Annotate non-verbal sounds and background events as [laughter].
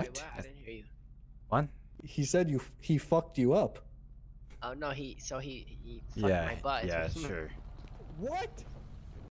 Wait, what? I didn't hear you. What? He said you he fucked you up. Oh no, he so he he fucked Yeah. my butt. Yeah. [laughs] Sure. What?